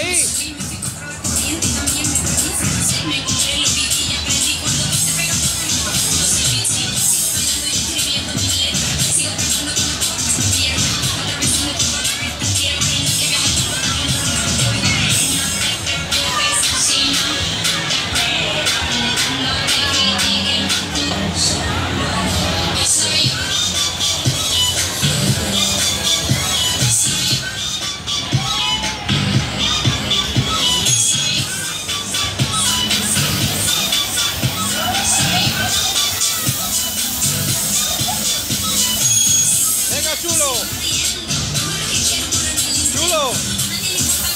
ahí. chulo. Chulo.